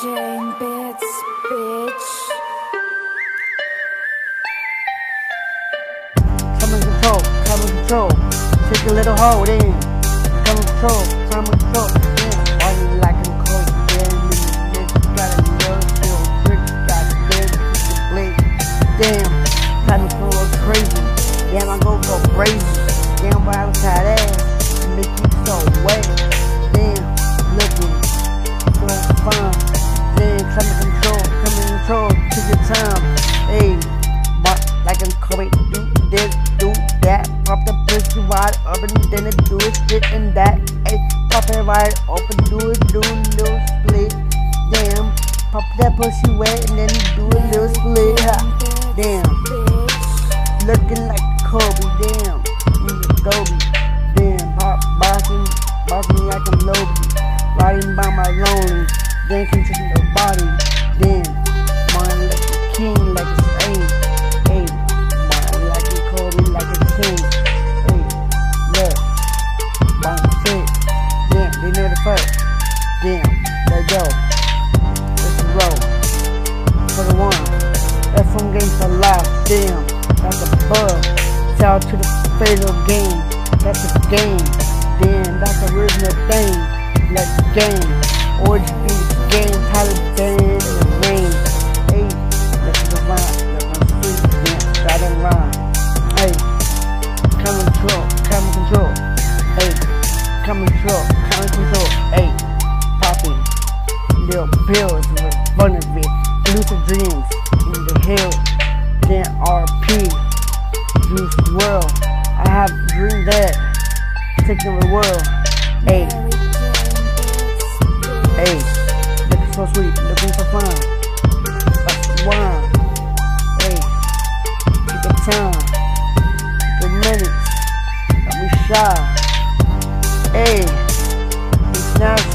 Bits, bitch. Come and control, come and control. Take a little hold in. Come and control, come and control. Why you like? Damn, you. Got a. Got a. Damn, got me crazy. Damn, I go go crazy. Time. Hey, but like I'm Kobe, do this, do that. Pop the pussy wide open, then it do it, shit and that. Hey, pop it wide open, do it, do a little split. Damn, pop that pussy wet and then do a little split. Ha. Damn, looking like Kobe, damn. Mm, Kobe, damn, pop boxing, boxing like I'm Loki. Riding by my lonely, then continue the body, They the first. Damn, let go. Let's roll. For the one. That phone game for life. Damn, that's a bug. Shout out to the fatal game. That's a game. Damn, that's the original thing. Let's game. Origin beat game. Taliban in the rain. Hey, let's go rhyme. Let my feet dance. Got a rhyme. Hey, come control. Come control. Hey, come control. Come control pills with fun of it. Lucid dreams in the hills. Then RP. Juice WRLD. I have dreamed that. Taking the world. Hey. Hey. Looking so sweet. Looking so fun. That's wine. Hey. keep the time. The minutes. Don't be shy. Hey. It's not